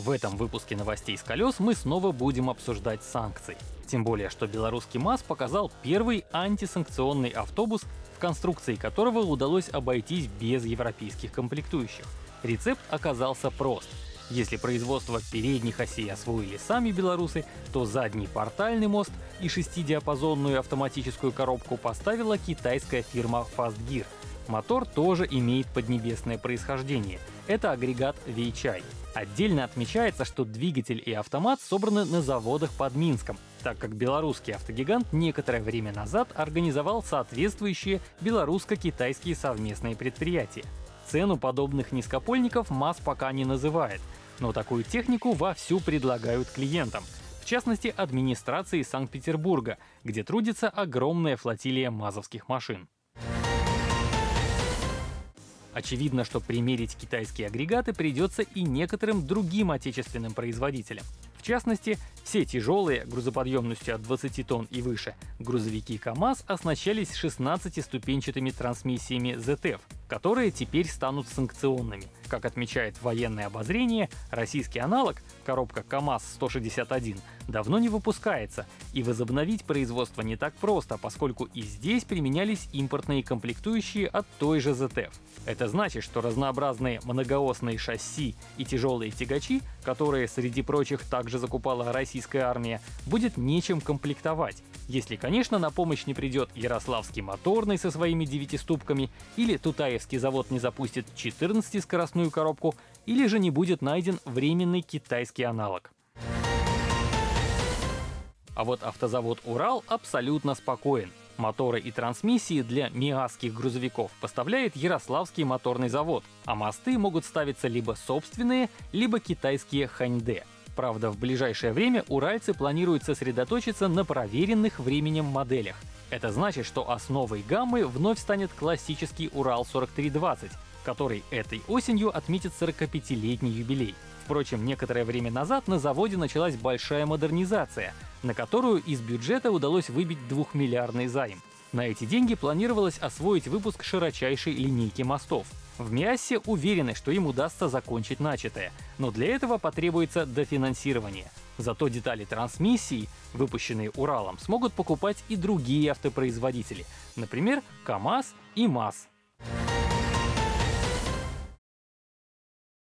В этом выпуске новостей с колес мы снова будем обсуждать санкции. Тем более, что белорусский МАЗ показал первый антисанкционный автобус, в конструкции которого удалось обойтись без европейских комплектующих. Рецепт оказался прост. Если производство передних осей освоили сами белорусы, то задний портальный мост и шестидиапазонную автоматическую коробку поставила китайская фирма Fastgear. Мотор тоже имеет поднебесное происхождение. Это агрегат Weichai. Отдельно отмечается, что двигатель и автомат собраны на заводах под Минском, так как белорусский автогигант некоторое время назад организовал соответствующие белорусско-китайские совместные предприятия. Цену подобных низкопольников МАЗ пока не называет, но такую технику вовсю предлагают клиентам. В частности, администрации Санкт-Петербурга, где трудится огромная флотилия мазовских машин. Очевидно, что примерить китайские агрегаты придется и некоторым другим отечественным производителям. В частности, все тяжелые, грузоподъемностью от 20 тонн и выше, грузовики КАМАЗ оснащались 16-ступенчатыми трансмиссиями ZF, которые теперь станут санкционными. Как отмечает военное обозрение, российский аналог, коробка КАМАЗ-161, давно не выпускается, и возобновить производство не так просто, поскольку и здесь применялись импортные комплектующие от той же ZF. Это значит, что разнообразные многоосные шасси и тяжелые тягачи, которые, среди прочих, также закупала российская армия, будет нечем комплектовать. Если, конечно, на помощь не придет Ярославский моторный со своими девятиступками, или Тутаевский завод не запустит 14-скоростную коробку, или же не будет найден временный китайский аналог. А вот автозавод «Урал» абсолютно спокоен. Моторы и трансмиссии для миасских грузовиков поставляет Ярославский моторный завод, а мосты могут ставиться либо собственные, либо китайские Ханьде. Правда, в ближайшее время уральцы планируют сосредоточиться на проверенных временем моделях. Это значит, что основой гаммы вновь станет классический Урал 4320, который этой осенью отметит 45-летний юбилей. Впрочем, некоторое время назад на заводе началась большая модернизация, на которую из бюджета удалось выбить двухмиллиардный займ. На эти деньги планировалось освоить выпуск широчайшей линейки мостов. В МИАСе уверены, что им удастся закончить начатое, но для этого потребуется дофинансирование. Зато детали трансмиссии, выпущенные Уралом, смогут покупать и другие автопроизводители, например, КАМАЗ и МАЗ.